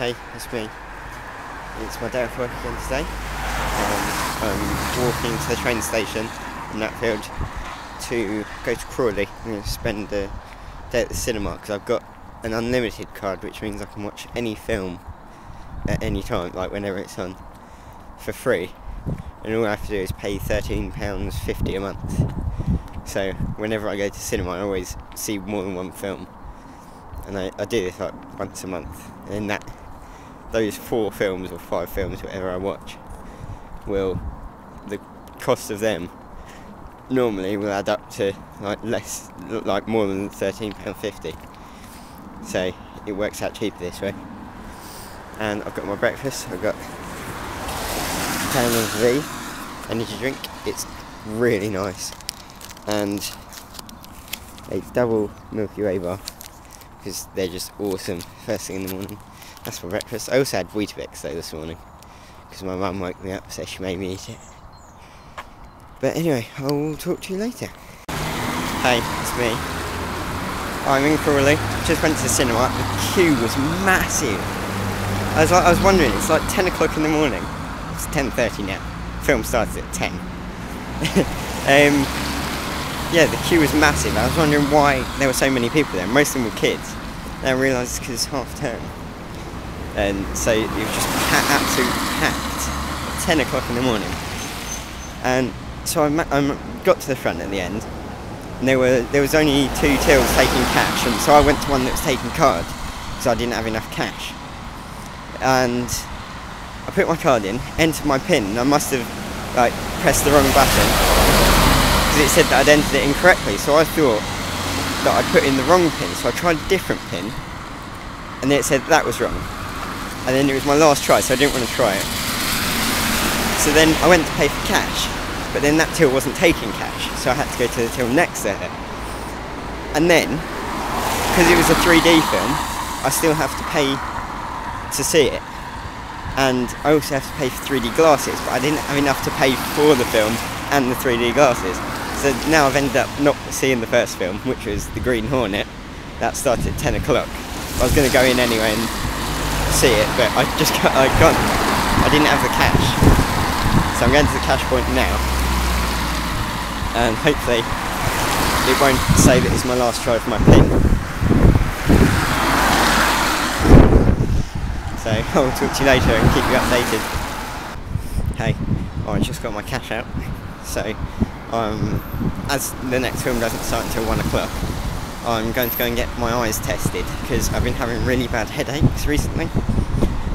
Hey, it's me. It's my day off work again today. Um, I'm walking to the train station in Nutfield to go to Crawley. To spend the day at the cinema because I've got an unlimited card, which means I can watch any film at any time, like whenever it's on, for free. And all I have to do is pay £13.50 a month. So whenever I go to cinema, I always see more than one film. And I, I do this like once a month. And that those four films or five films, whatever I watch, will the cost of them normally will add up to like less, like more than thirteen pound fifty. So it works out cheaper this way. And I've got my breakfast. I've got a can of V energy drink. It's really nice, and a double Milky Way bar because they're just awesome first thing in the morning. That's for breakfast. I also had Weetabix though this morning because my mum woke me up, so she made me eat it. But anyway, I'll talk to you later. Hey, it's me. I'm in Crawley. Just went to the cinema. The queue was massive. I was like, I was wondering. It's like 10 o'clock in the morning. It's 10:30 now. Film starts at 10. um, yeah, the queue was massive. I was wondering why there were so many people there. Most of them were kids. Then I realised it's because it's half term. And so it was just absolutely packed at 10 o'clock in the morning. And so I, I got to the front at the end, and there were there was only two tills taking cash, and so I went to one that was taking card, because I didn't have enough cash. And I put my card in, entered my PIN, and I must have like pressed the wrong button because it said that I'd entered it incorrectly. So I thought that I'd put in the wrong PIN, so I tried a different PIN, and then it said that was wrong. And then it was my last try, so I didn't want to try it. So then I went to pay for cash, but then that till wasn't taking cash, so I had to go to the till next there. And then, because it was a 3D film, I still have to pay to see it. And I also have to pay for 3D glasses, but I didn't have enough to pay for the film and the 3D glasses. So now I've ended up not seeing the first film, which was The Green Hornet. That started at 10 o'clock. I was going to go in anyway and see it, but I just got, I got, I didn't have the cash. So I'm going to the cash point now, and hopefully it won't say that it's my last try for my pin. So I'll talk to you later and keep you updated. Hey, oh, I just got my cash out. So um, as the next film doesn't start until one o'clock, I'm going to go and get my eyes tested because I've been having really bad headaches recently.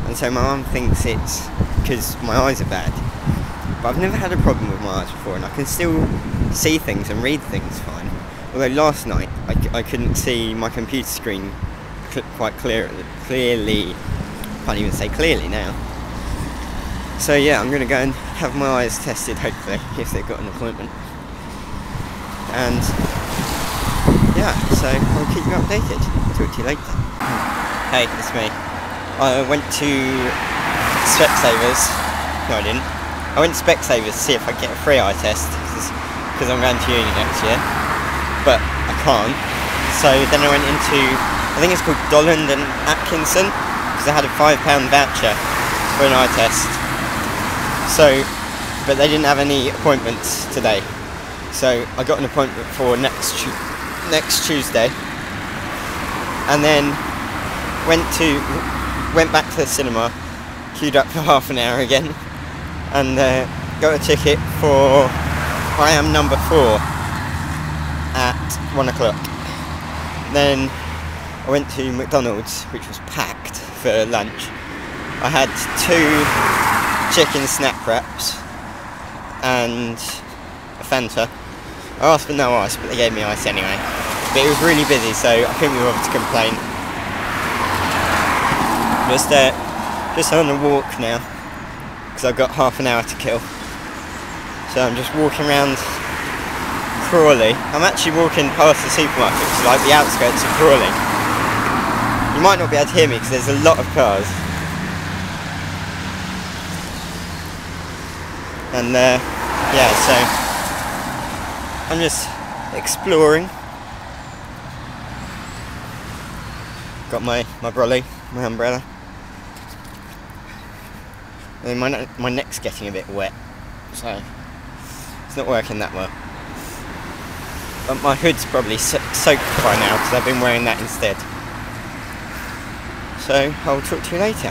And so my mum thinks it's because my eyes are bad. But I've never had a problem with my eyes before and I can still see things and read things fine. Although last night I, I couldn't see my computer screen cl- quite clear, clearly. Can't even say clearly now. So yeah, I'm going to go and have my eyes tested hopefully if they've got an appointment. And yeah, so I'll keep you updated. Talk to you later. Hey, it's me. I went to Specsavers. No, I didn't. I went to Specsavers to see if I get a free eye test because I'm going to uni next year, but I can't. So then I went into, I think it's called Dollond and Atkinson because I had a five pound voucher for an eye test. So, but they didn't have any appointments today. So I got an appointment for next Tu- next Tuesday, and then went to went back to the cinema, queued up for half an hour again, and uh, got a ticket for I am number four at one o'clock. Then I went to McDonald's, which was packed for lunch. I had two chicken snack wraps and a Fanta. I asked for no ice, but they gave me ice anyway. But it was really busy, so I couldn't be bothered to complain. Just, uh, just on a walk now, because I've got half an hour to kill. So I'm just walking around Crawley. I'm actually walking past the supermarket, which is like the outskirts of Crawley. You might not be able to hear me because there's a lot of cars. And uh, yeah, so I'm just exploring. Got my, my brolly, my umbrella. And my, ne- my neck's getting a bit wet, so it's not working that well. But my hood's probably so- soaked by now because I've been wearing that instead. So I'll talk to you later.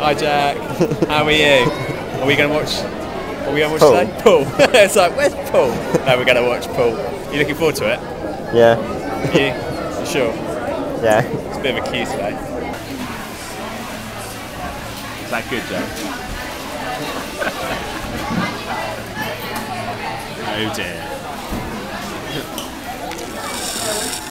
Hi Jack, how are you? Are we going to watch? Are we going to watch Paul. today? Paul. it's like where's Paul? No, we're going to watch Paul. You looking forward to it? Yeah, You? You sure? Yeah. It's a bit of a queue today. Is that good, Joe? oh dear.